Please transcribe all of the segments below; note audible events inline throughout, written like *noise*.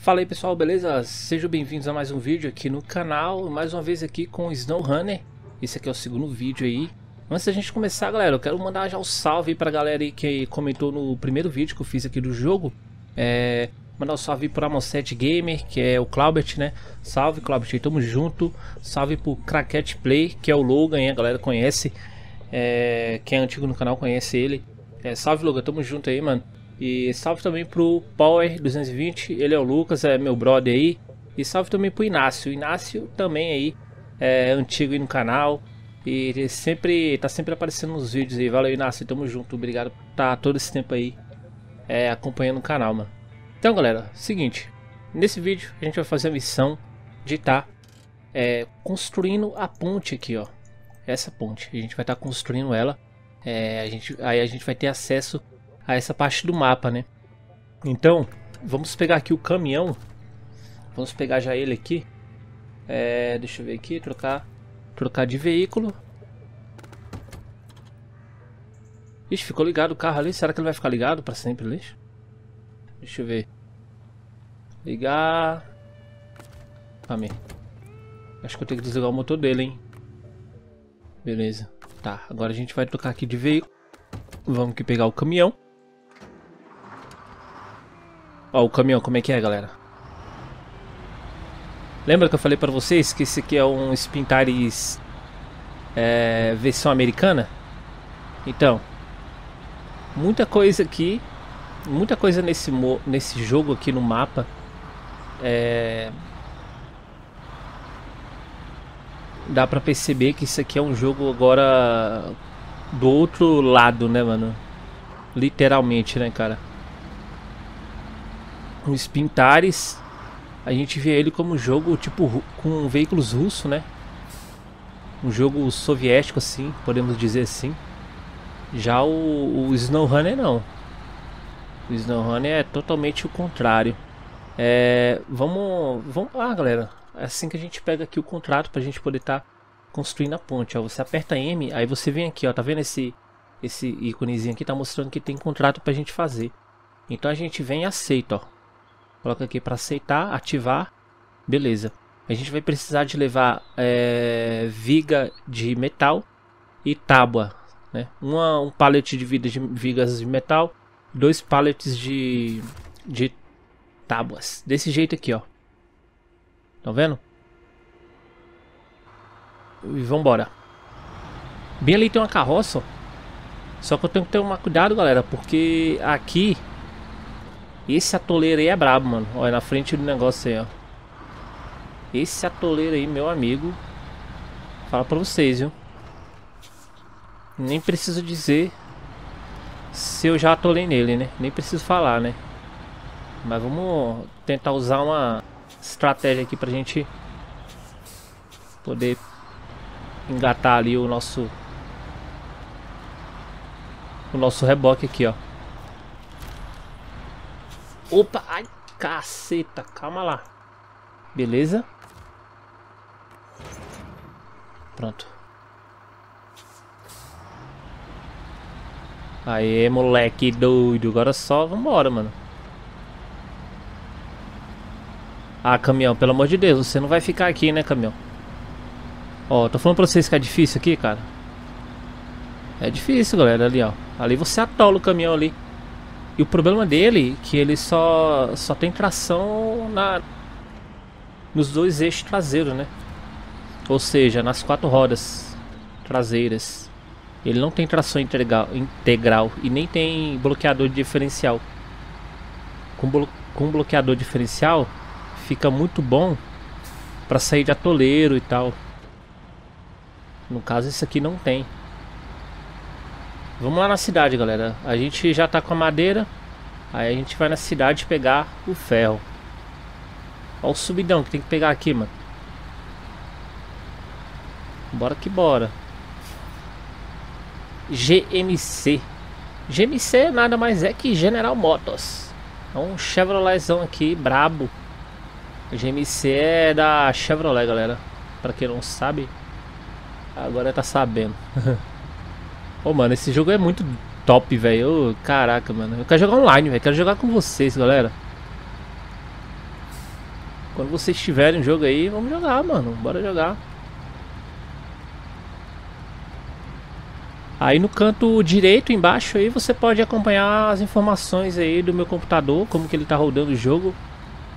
Fala aí pessoal, beleza? Sejam bem-vindos a mais um vídeo aqui no canal, mais uma vez aqui com o SnowRunner. Esse aqui é o segundo vídeo aí. Antes da gente começar, galera, eu quero mandar já um salve aí pra galera aí que comentou no primeiro vídeo que eu fiz aqui do jogo. É... Mandar um salve pro Amon7 Gamer, que é o Claubert, né? Salve, Claubert, tamo junto. Salve pro Cracket Play, que é o Logan, hein? a galera conhece. É... Quem é antigo no canal conhece ele. É, salve, Logan, tamo junto aí, mano. E salve também pro Power 220, ele é o Lucas, é meu brother aí. E salve também pro Inácio, o Inácio também aí, é antigo aí no canal. E ele sempre, tá sempre aparecendo nos vídeos aí. Valeu Inácio, tamo junto, obrigado por tá todo esse tempo aí é, acompanhando o canal, mano. Então galera, seguinte, nesse vídeo a gente vai fazer a missão de estar tá, é, construindo a ponte aqui, ó. Essa ponte, a gente vai estar tá construindo ela. É, a gente, aí a gente vai ter acesso a essa parte do mapa, né? Então, vamos pegar aqui o caminhão. Vamos pegar já ele aqui. É, deixa eu ver aqui, trocar, trocar de veículo. Ixi, ficou ligado o carro ali. Será que ele vai ficar ligado para sempre, lixo? Deixa eu ver. Ligar. Calma Acho que eu tenho que desligar o motor dele, hein? Beleza. Tá, agora a gente vai trocar aqui de veículo. Vamos aqui pegar o caminhão. Ó, o caminhão, como é que é, galera? Lembra que eu falei pra vocês que esse aqui é um Spintaris é, versão americana? Então, muita coisa aqui, muita coisa nesse, nesse jogo aqui no mapa é, dá pra perceber que isso aqui é um jogo agora do outro lado, né, mano? Literalmente, né, cara? Com Spintares. A gente vê ele como jogo tipo com veículos russos, né? Um jogo soviético assim, podemos dizer assim. Já o, o SnowRunner não. O SnowRunner é totalmente o contrário. É, vamos, vamos lá, galera. É assim que a gente pega aqui o contrato para a gente poder estar tá construindo a ponte. Ó. Você aperta M, aí você vem aqui, ó, tá vendo esse esse íconezinho aqui? Tá mostrando que tem contrato para a gente fazer. Então a gente vem e aceita, ó. Coloca aqui para aceitar, ativar. Beleza. A gente vai precisar de levar é, viga de metal e tábua. Né? Uma, um pallet de, vida de vigas de metal, dois pallets de, de tábuas. Desse jeito aqui, ó. Tá vendo? E vambora. Bem ali tem uma carroça, ó. Só que eu tenho que um cuidado, galera, porque aqui esse atoleiro aí é brabo, mano. Olha na frente do negócio aí, ó. Esse atoleiro aí, meu amigo. Fala pra vocês, viu? Nem preciso dizer se eu já atolei nele, né? Nem preciso falar, né? Mas vamos tentar usar uma estratégia aqui pra gente poder engatar ali o nosso o nosso reboque aqui, ó. Opa, ai, caceta, calma lá. Beleza? Pronto. Aê, moleque doido. Agora só vambora, mano. Ah, caminhão, pelo amor de Deus, você não vai ficar aqui, né, caminhão? Ó, tô falando pra vocês que é difícil aqui, cara. É difícil, galera, ali, ó. Ali você atola o caminhão ali. E o problema dele é que ele só, só tem tração na, nos dois eixos traseiros, né? Ou seja, nas quatro rodas traseiras. Ele não tem tração integral, integral e nem tem bloqueador diferencial. Com, blo com bloqueador diferencial fica muito bom para sair de atoleiro e tal. No caso, esse aqui não tem. Vamos lá na cidade, galera. A gente já tá com a madeira. Aí a gente vai na cidade pegar o ferro. Olha o subidão que tem que pegar aqui, mano. Bora que bora. GMC. GMC nada mais é que General Motors. É um Chevroletzão aqui, brabo. GMC é da Chevrolet, galera. Pra quem não sabe, agora tá sabendo. *laughs* Ô, mano, esse jogo é muito top, velho. Caraca, mano. Eu quero jogar online, velho. Quero jogar com vocês, galera. Quando vocês estiverem no jogo aí, vamos jogar, mano. Bora jogar. Aí no canto direito embaixo aí você pode acompanhar as informações aí do meu computador, como que ele tá rodando o jogo.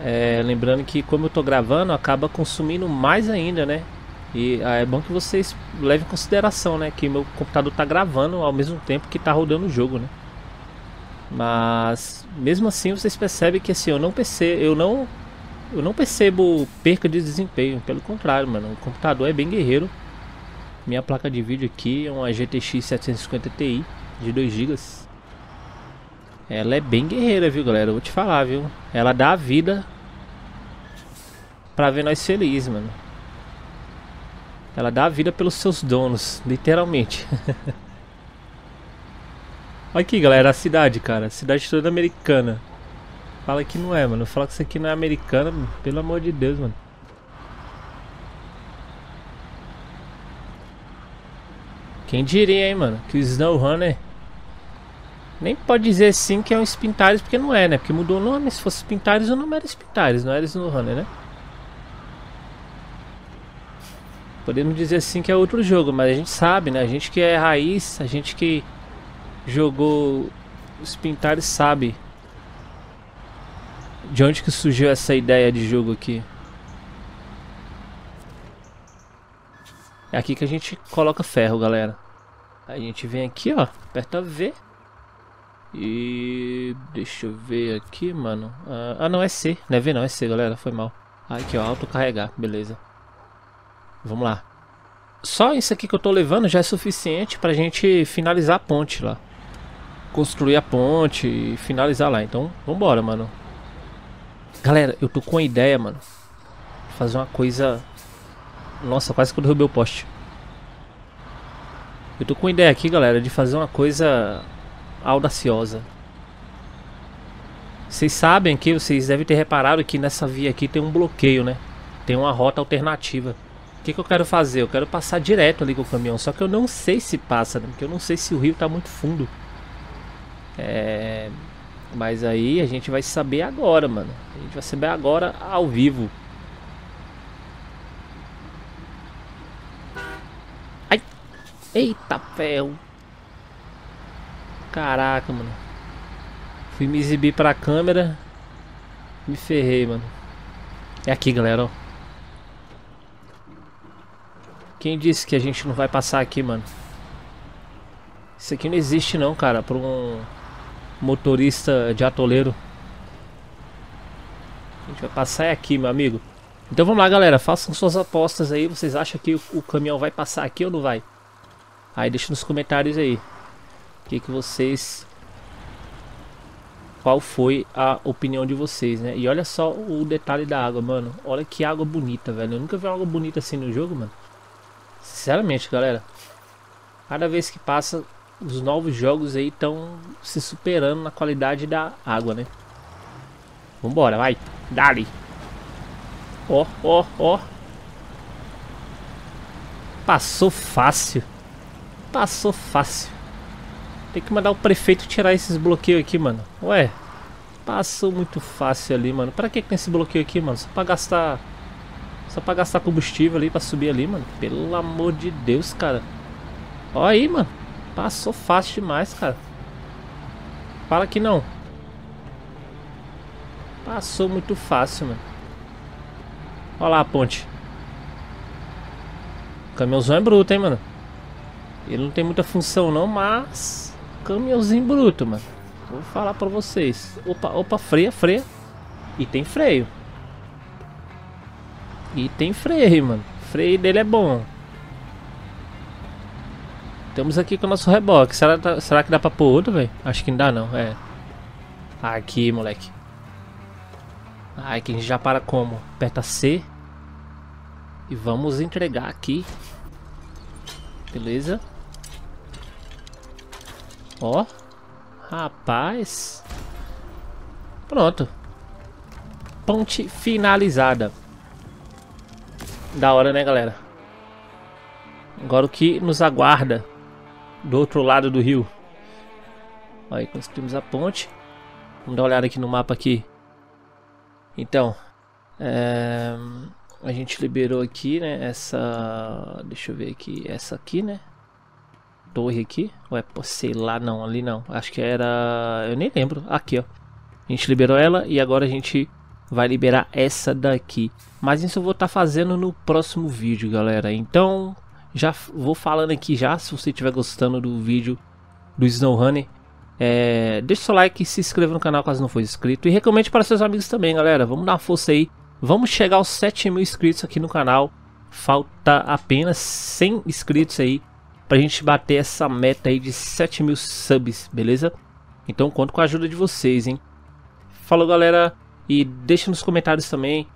É, lembrando que como eu tô gravando, acaba consumindo mais ainda, né? E ah, é bom que vocês levem em consideração, né? Que meu computador tá gravando ao mesmo tempo que tá rodando o jogo, né? Mas mesmo assim vocês percebem que assim, eu não percebo, eu não eu não percebo perca de desempenho, pelo contrário, mano, o computador é bem guerreiro. Minha placa de vídeo aqui é uma GTX 750 Ti de 2 GB. Ela é bem guerreira, viu, galera? Eu vou te falar, viu? Ela dá a vida pra ver nós felizes, mano. Ela dá a vida pelos seus donos, literalmente. *laughs* Olha aqui, galera, a cidade, cara. A cidade toda americana. Fala que não é, mano. Fala que isso aqui não é americana, pelo amor de Deus, mano. Quem diria, hein, mano, que o Snowrunner nem pode dizer sim que é um Spintares, porque não é, né? Porque mudou o nome, se fosse Spintares o nome era Spintares, não era Snowrunner, né? Podemos dizer sim que é outro jogo, mas a gente sabe, né? A gente que é raiz, a gente que jogou os Pintares sabe de onde que surgiu essa ideia de jogo aqui. É aqui que a gente coloca ferro, galera. A gente vem aqui, ó, aperta V. E deixa eu ver aqui, mano. Ah, ah, não, é C. Não é V não, é C, galera. Foi mal. Aqui, ó, autocarregar. Beleza. Vamos lá. Só isso aqui que eu tô levando já é suficiente pra gente finalizar a ponte lá. Construir a ponte e finalizar lá. Então, vambora, mano. Galera, eu tô com a ideia, mano. Fazer uma coisa nossa, quase que eu derrubei o poste. Eu tô com uma ideia aqui, galera, de fazer uma coisa audaciosa. Vocês sabem que vocês devem ter reparado que nessa via aqui tem um bloqueio, né? Tem uma rota alternativa. Que, que eu quero fazer? Eu quero passar direto ali com o caminhão. Só que eu não sei se passa, né? Porque eu não sei se o rio tá muito fundo. É... Mas aí a gente vai saber agora, mano. A gente vai saber agora ao vivo. Eita ferro. Caraca, mano. Fui me exibir pra câmera. Me ferrei, mano. É aqui, galera, ó. Quem disse que a gente não vai passar aqui, mano? Isso aqui não existe não, cara, pra um motorista de atoleiro. A gente vai passar é aqui, meu amigo. Então vamos lá, galera. Façam suas apostas aí. Vocês acham que o caminhão vai passar aqui ou não vai? Aí deixa nos comentários aí. O que, que vocês... Qual foi a opinião de vocês, né? E olha só o detalhe da água, mano. Olha que água bonita, velho. Eu nunca vi uma água bonita assim no jogo, mano. Sinceramente, galera. Cada vez que passa, os novos jogos aí estão se superando na qualidade da água, né? Vambora, vai. Dali. Ó, ó, ó. Passou fácil. Passou fácil. Tem que mandar o prefeito tirar esses bloqueios aqui, mano. Ué, passou muito fácil ali, mano. Pra que tem esse bloqueio aqui, mano? Só pra gastar... Só pra gastar combustível ali, pra subir ali, mano. Pelo amor de Deus, cara. Ó aí, mano. Passou fácil demais, cara. Fala que não. Passou muito fácil, mano. Olha lá a ponte. O caminhãozão é bruto, hein, mano. Ele não tem muita função não, mas... Caminhãozinho bruto, mano. Vou falar pra vocês. Opa, opa, freia, freia. E tem freio. E tem freio, mano. Freio dele é bom. Estamos aqui com o nosso reboque. Será, será que dá pra pôr outro, velho? Acho que não dá, não. É. Aqui, moleque. Ai, que a gente já para como? Aperta C. E vamos entregar aqui. Beleza. Ó. Rapaz. Pronto. Ponte finalizada. Da hora, né, galera? Agora o que nos aguarda do outro lado do rio. Aí construímos a ponte. Vamos dar uma olhada aqui no mapa aqui. Então, É, a gente liberou aqui, né? Essa. Deixa eu ver aqui. Essa aqui, né? Torre aqui. Ué, pô, sei lá, não. Ali não. Acho que era. Eu nem lembro. Aqui, ó. A gente liberou ela e agora a gente vai liberar essa daqui. Mas isso eu vou estar tá fazendo no próximo vídeo, galera. Então, já vou falando aqui já. Se você estiver gostando do vídeo do SnowRunner, é, deixa seu like se inscreva no canal caso não for inscrito. E recomende para seus amigos também, galera. Vamos dar uma força aí. Vamos chegar aos 7 mil inscritos aqui no canal. Falta apenas 100 inscritos aí pra gente bater essa meta aí de 7 mil subs, beleza? Então conto com a ajuda de vocês, hein? Falou, galera. E deixa nos comentários também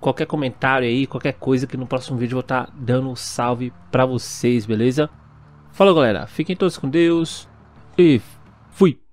qualquer comentário aí, qualquer coisa que no próximo vídeo eu vou estar tá dando um salve pra vocês, beleza? Falou, galera. Fiquem todos com Deus e fui!